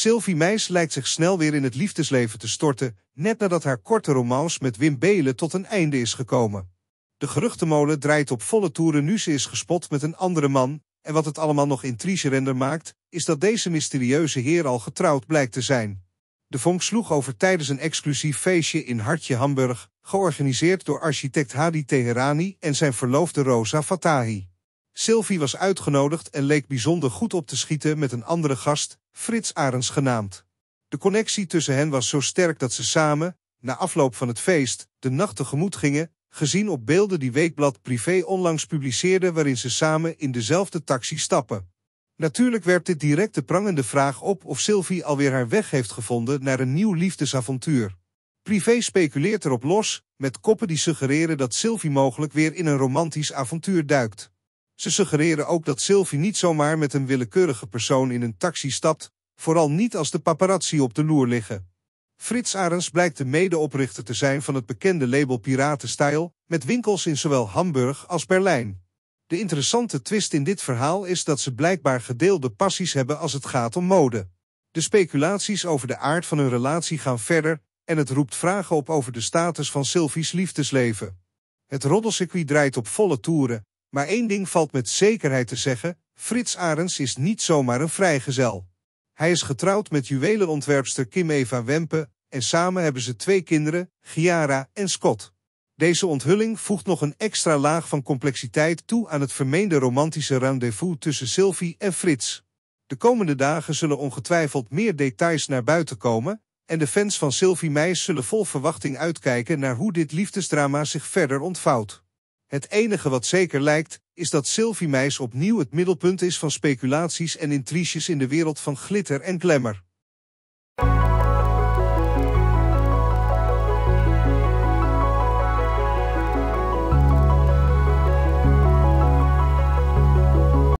Sylvie Meis lijkt zich snel weer in het liefdesleven te storten, net nadat haar korte romance met Wim Belen tot een einde is gekomen. De geruchtenmolen draait op volle toeren nu ze is gespot met een andere man, en wat het allemaal nog intrigerender maakt, is dat deze mysterieuze heer al getrouwd blijkt te zijn. De vonk sloeg over tijdens een exclusief feestje in Hartje Hamburg, georganiseerd door architect Hadi Teherani en zijn verloofde Rosa Fatahi. Sylvie was uitgenodigd en leek bijzonder goed op te schieten met een andere gast, Frits Arends genaamd. De connectie tussen hen was zo sterk dat ze samen, na afloop van het feest, de nacht tegemoet gingen, gezien op beelden die Weekblad Privé onlangs publiceerde waarin ze samen in dezelfde taxi stappen. Natuurlijk werpt dit direct de prangende vraag op of Sylvie alweer haar weg heeft gevonden naar een nieuw liefdesavontuur. Privé speculeert erop los, met koppen die suggereren dat Sylvie mogelijk weer in een romantisch avontuur duikt. Ze suggereren ook dat Sylvie niet zomaar met een willekeurige persoon in een taxi stapt, vooral niet als de paparazzi op de loer liggen. Frits Arends blijkt de medeoprichter te zijn van het bekende label Piratenstyle, met winkels in zowel Hamburg als Berlijn. De interessante twist in dit verhaal is dat ze blijkbaar gedeelde passies hebben als het gaat om mode. De speculaties over de aard van hun relatie gaan verder en het roept vragen op over de status van Sylvie's liefdesleven. Het roddelcircuit draait op volle toeren, maar één ding valt met zekerheid te zeggen, Frits Arends is niet zomaar een vrijgezel. Hij is getrouwd met juwelenontwerpster Kim Eva Wempe en samen hebben ze twee kinderen, Giara en Scott. Deze onthulling voegt nog een extra laag van complexiteit toe aan het vermeende romantische rendezvous tussen Sylvie en Frits. De komende dagen zullen ongetwijfeld meer details naar buiten komen en de fans van Sylvie Meijs zullen vol verwachting uitkijken naar hoe dit liefdesdrama zich verder ontvouwt. Het enige wat zeker lijkt, is dat Sylvie Meijs opnieuw het middelpunt is van speculaties en intriges in de wereld van glitter en glamour.